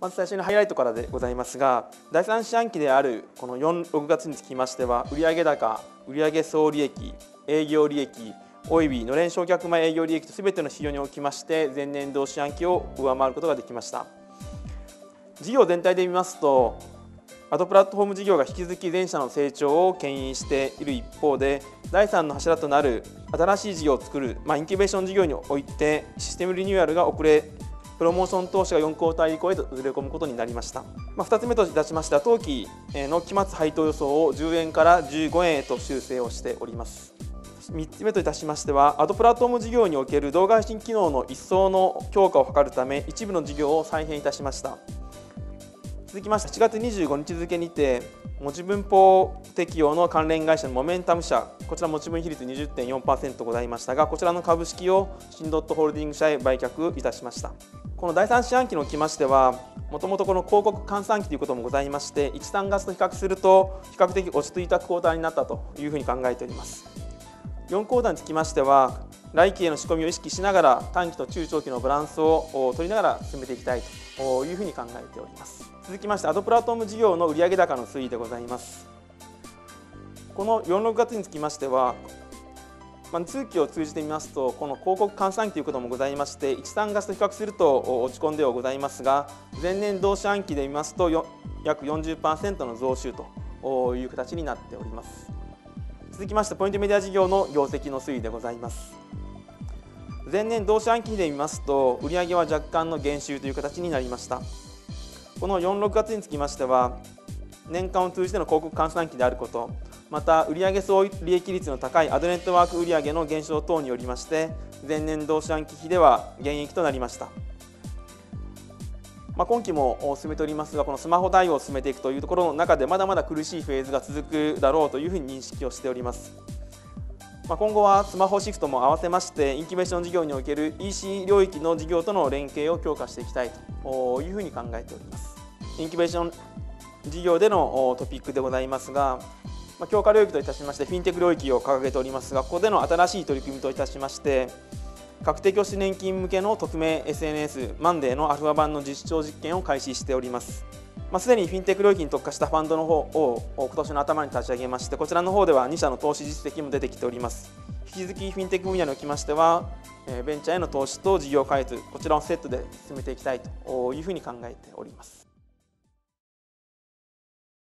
まず最初にハイライトからでございますが第3四半期であるこの4、6月につきましては売上高、売上総利益、営業利益およびのれん償却前営業利益とすべての指標におきまして前年同四半期を上回ることができました。事業全体で見ますとアドプラットフォーム事業が引き続き全社の成長を牽引している一方で第3の柱となる新しい事業を作る、まあ、インキュベーション事業においてシステムリニューアルが遅れプロモーション投資が4交代以降へとずれ込むことになりました、まあ、2つ目といたしましては当期の期末配当予想を10円から15円へと修正をしております。3つ目といたしましてはアドプラットフォーム事業における動画配信機能の一層の強化を図るため一部の事業を再編いたしました。続きまして7月25日付にて持ち分法適用の関連会社のモメンタム社。こちら持ち分比率20.4%ございましたがこちらの株式をシンドットホールディング社へ売却いたしました。この第3四半期におきましてはもともとこの広告換算期ということもございまして1、3月と比較すると比較的落ち着いたクォーターになったというふうに考えております。4クォーターにつきましては来期への仕込みを意識しながら短期と中長期のバランスを取りながら進めていきたいというふうに考えております。続きましてアドプラットフォーム事業の売上高の推移でございます。この4、6月につきましては、まあ、通期を通じてみますとこの広告換算期ということもございまして1、3月と比較すると落ち込んではございますが前年同四半期で見ますと約40%の増収という形になっております。続きましてポイントメディア事業の業績の推移でございます。前年同四半期で見ますと売上は若干の減収という形になりました。この4、6月につきましては、年間を通じての広告換算期であること、また売上総利益率の高いアドネットワーク売上の減少等によりまして、前年同四半期比では減益となりました。まあ、今期も進めておりますが、このスマホ対応を進めていくというところの中で、まだまだ苦しいフェーズが続くだろうというふうに認識をしております。まあ、今後はスマホシフトも合わせまして、インキュベーション事業における EC 領域の事業との連携を強化していきたいというふうに考えております。インキュベーション事業でのトピックでございますが、まあ、強化領域といたしましてフィンテック領域を掲げておりますがここでの新しい取り組みといたしまして確定拠出年金向けの匿名 SNS マンデーのアルファ版の実証実験を開始しております。まあ、すでにフィンテック領域に特化したファンドの方を今年の頭に立ち上げましてこちらの方では2社の投資実績も出てきております引き続きフィンテック分野におきましてはベンチャーへの投資と事業開発こちらをセットで進めていきたいというふうに考えております